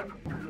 you.